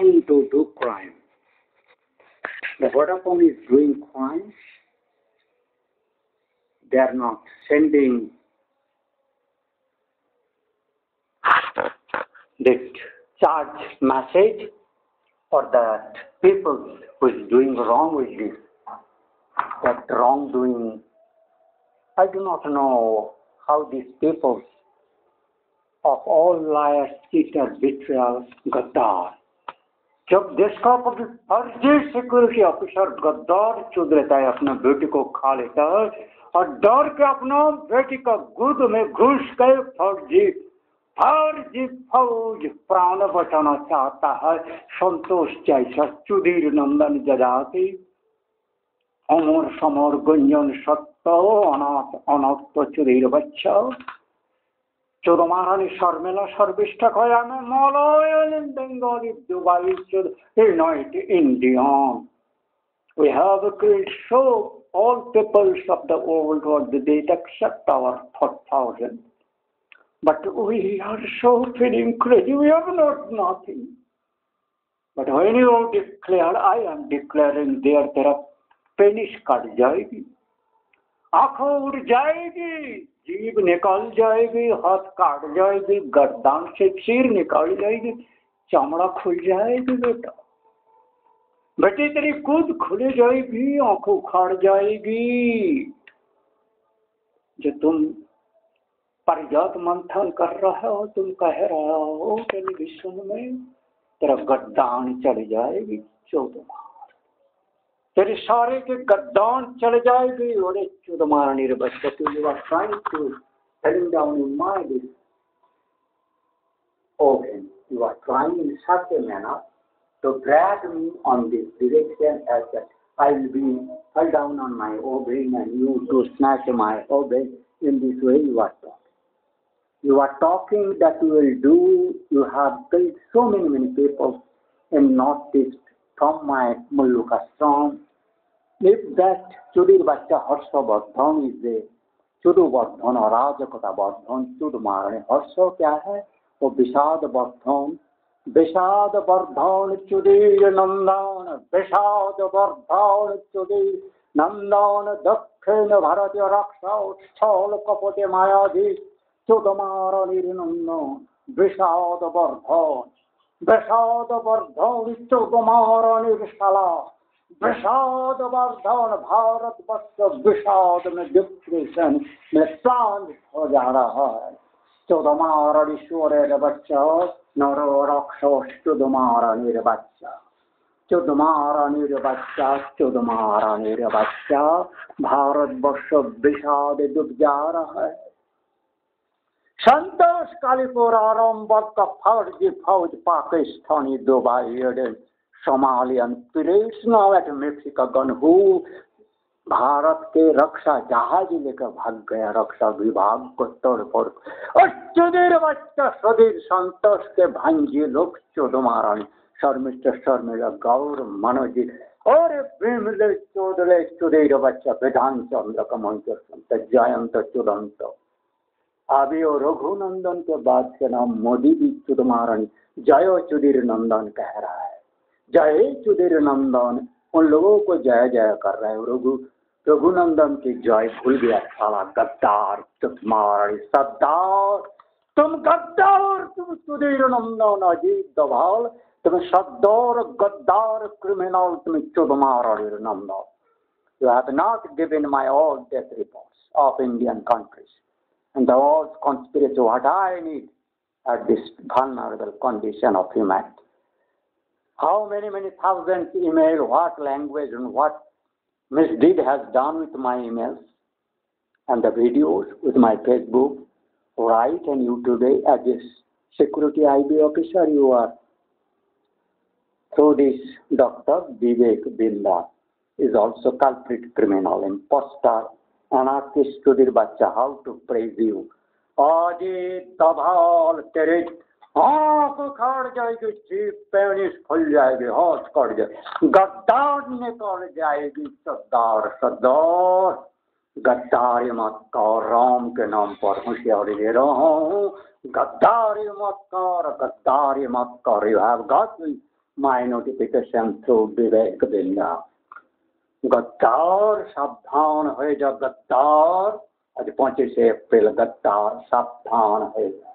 To do crime. The Vodafone is doing crimes. They are not sending the charge message for that people who is doing wrong with this, that wrongdoing. I do not know how these people of all liars, cheaters, betrayals, gaddar. जब देश का फर्जी security officer गद्दार चुद लेता है अपने बेटी को खा लेता है और डर के अपना बेटी का गुद में घुस के फर्जी फर्जी फौज प्राण बचाना चाहता है। संतोष जैसा चुधीर नंदन जजाति, अमर समर गुंजन सत्य अनाथ अनाथ चुधीर बच्चा। Chodomarani Sharmila Sarvishtakayana Malayalam Bengali Dubai United Indian. We have killed so all peoples of the world what they accept our thought thousand. But we are so feeling crazy, we have not nothing. But when you declare, I am declaring there, there penis cut jayegi. आँखों उड़ जाएगी जीव निकल जाएगी हाथ काट जाएगी गर्दान से सिर निकाल जाएगी चमड़ा खुल जाएगी बेटा। बेटे, तेरी कूद खुल जाएगी, आँखों उखाड़ जाएगी। जो तुम परिजात मंथन कर रहे हो, तुम कह रहे हो, टेलीविज़न में तेरा गद्दान चढ़ जाएगी चौदह तेरे सारे के गद्दान चल जाएगी और चुद मारनी रे बच्चे तू you are trying to down in mind is organ. you are trying in such a manner to drag me on this direction as that I will be held down on my obeying and you to snatch my obeying. In this way you are talking. You are talking that you will do, you have killed so many, many people in northeast from my Mulluka strong. If that Chudir Bhatta Harsha Harshavardhan is there, or और राजकता Chudu Maharani Harsha, what is it? वो विषाद वर्धन विषाद वर्धन चुरीर नंदन, विषाद वर्धन चुरीर नंदन, दक्षिण भारतीय रक्षा स्थल कपटे मायाधी चुदमारणीर नंदन विषाद वर्धन विषाद वर्धन चुदमारणीर शाला विषाद वर्धन भारत वर्ष विषाद में डिप्रेशन में प्लांट हो जा रहा है। चौदमारणीश्वर बच्चा नरो रक्षोष्टुदमारणीर बच्चा चौदमारणीर बच्चा चौदमारणीर बच्चा भारत वर्ष विषाद डूब जा रहा है संतोष कालीपुर आरंभ का फौज फौज Pakistani Dubai Somalian pirates now at Mexican who Bharat के रक्षा जहाज़ लेकर भाग गया। रक्षा विभाग को तोड़ फोड़। अच्युदेर बच्चा सदीर संतोष के भांजे लोग चौदमाराणी शर्मिष्ठ शर्मिला गौर, मनोजी और विमले चौदले चुदेर बच्चा विधान चंद्र का मंत्र संत, जयंत, चुदंत। अभी और रघुनंदन के बाद के नाम मोदी भी चुद चुदमाराणी जय चुदीर नंदन कह रहा है। जय चुदीर नंदन। उन लोगों को जय जय कर रहे हो। रघु रघुनंदन की जय भूल गया साला गद्दार तुम्हारी सद्दार तुम गद्दार तुम सुधीर नंदन अजीत दभाल तुम सद्दार गद्दार क्रिमिनल तुम चुद महाराणी नंदन You have not given my all death reports of Indian countries and the all conspiracy what I need at this vulnerable condition of humanity. how many, many thousands email, what language and what misdeed has done with my emails and the videos with my Facebook, right? And you today as a security IB officer, you are through this Dr. Vivek Binda is also culprit criminal, imposter, anarchist the bacha, how to praise you. Ajit Tabhal Terit आँख खड़ जाएगी jeep penis खुल जाएगी, होश cut जाए। गद्दार निकल जाएगी? सद्दार सद्दार। गद्दारी मत कर राम के नाम पर होशियारी दे रहा हूँ। गद्दारी मत कर गद्दारी मत कर you have got my notification through Vivek Binda. गद्दार सावधान है जा, गद्दार। आज पच्चीस अप्रैल, गद्दार सावधान है